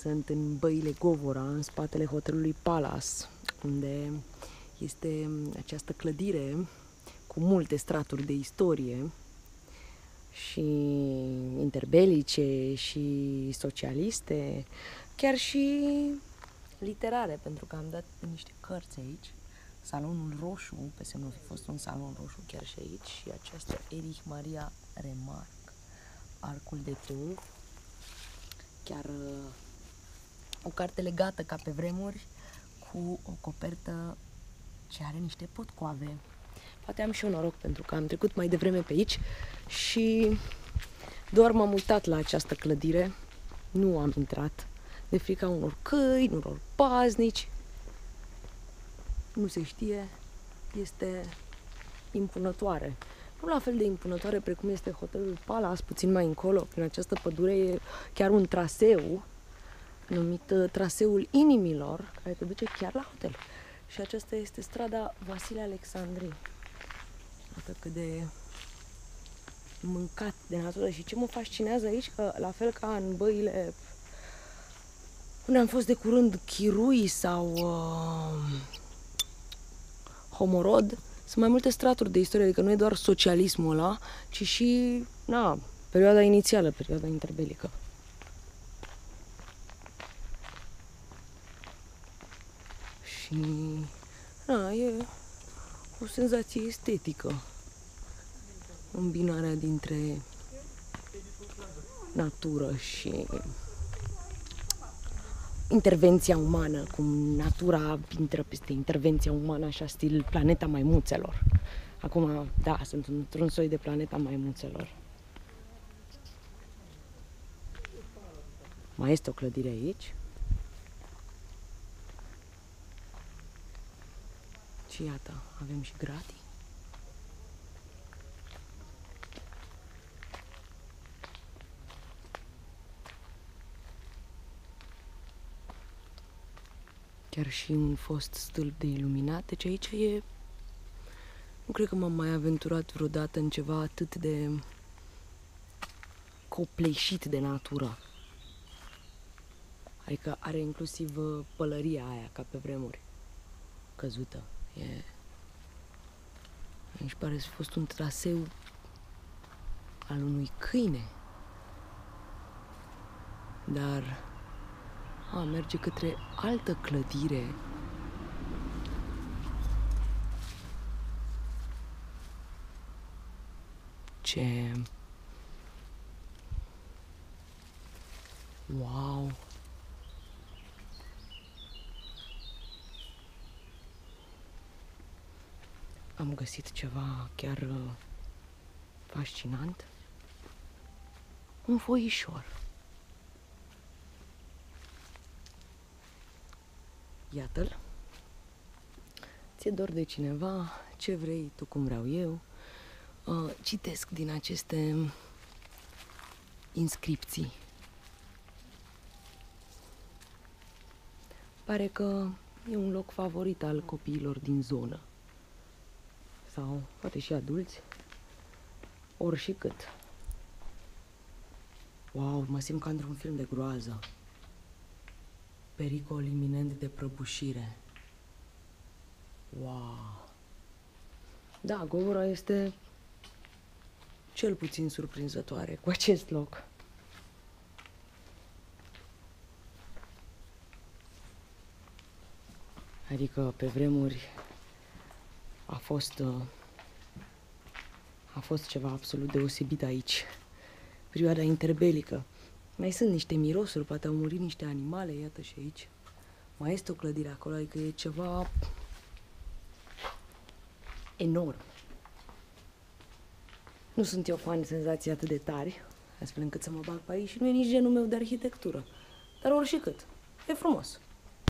Sunt în băile Govora, în spatele hotelului Palace, unde este această clădire cu multe straturi de istorie și interbelice și socialiste, chiar și literare, pentru că am dat niște cărți aici. Salonul Roșu, pe semnul fi fost un salon roșu chiar și aici, și această Erich Maria Remarque, Arcul de Triunf, chiar uh, o carte legată ca pe vremuri cu o copertă ce are niște potcoave. Poate am și un noroc pentru că am trecut mai devreme pe aici și doar m-am uitat la această clădire, nu am intrat de frica unor câini, unor paznici. Nu se știe, este impunătoare. Nu la fel de impunătoare precum este hotelul Palace, puțin mai încolo, prin această pădure e chiar un traseu numit uh, Traseul Inimilor, care te duce chiar la hotel. Și aceasta este strada Vasile Alexandrii. Iată cât de mâncat de natură și ce mă fascinează aici, că la fel ca în băile unde am fost de curând chirui sau uh, homorod, sunt mai multe straturi de istorie, adică nu e doar socialismul ăla, ci și, na, perioada inițială, perioada interbelică. Și, na, e o senzație estetică. Îmbinarea dintre natură și intervenția umană, cum natura intră peste intervenția umană, așa stil planeta maimuțelor. Acum, da, sunt într-un soi de planeta maimuțelor. Mai este o clădire aici. Și iată, avem și gratii. chiar și un fost stâlp de iluminat. Deci aici e... Nu cred că m-am mai aventurat vreodată în ceva atât de copleșit de natură. Adică are inclusiv uh, pălăria aia, ca pe vremuri, căzută. E... Aici pare să fost un traseu al unui câine. Dar a merge către altă clădire. Ce... Wow! Am găsit ceva chiar uh, fascinant. Un foișor. Iată-l. Ți-e dor de cineva, ce vrei tu, cum vreau eu. Uh, citesc din aceste inscripții. Pare că e un loc favorit al copiilor din zonă. Sau poate și adulți. Ori și cât. Wow, mă simt ca într-un film de groază pericol iminent de prăbușire. Wow! Da, Govora este cel puțin surprinzătoare cu acest loc. Adică pe vremuri a fost uh, a fost ceva absolut deosebit aici. Perioada interbelică. Mai sunt niște mirosuri, poate au murit niște animale, iată și aici. Mai este o clădire acolo, adică e ceva enorm. Nu sunt eu fan de senzații atât de tari, astfel încât să mă bag pe aici și nu e nici genul meu de arhitectură. Dar oricât, e frumos.